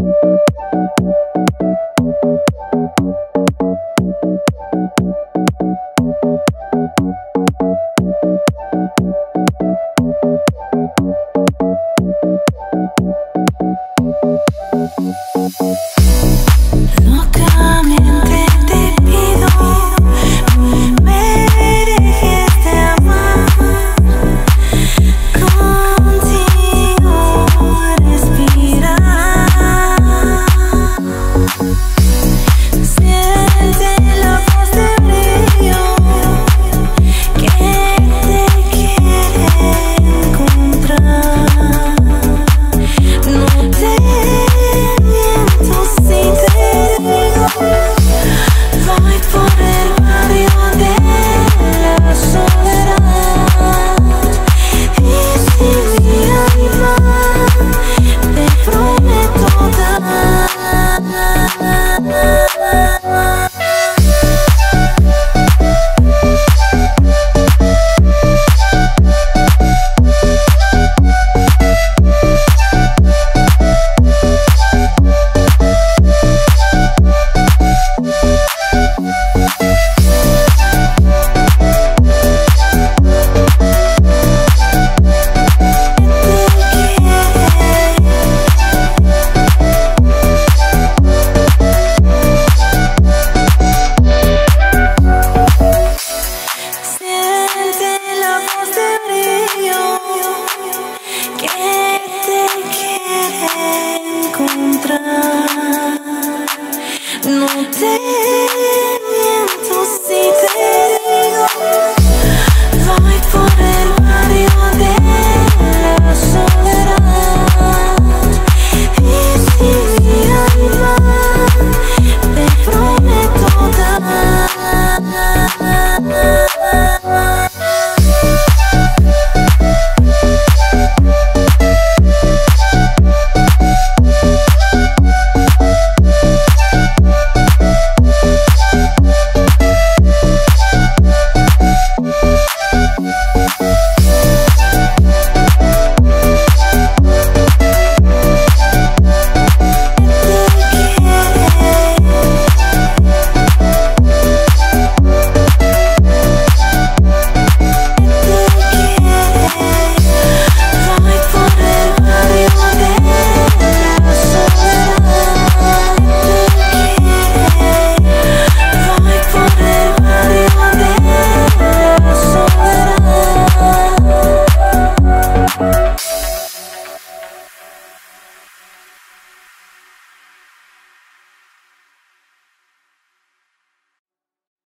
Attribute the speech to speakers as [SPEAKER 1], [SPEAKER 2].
[SPEAKER 1] encontrar. No te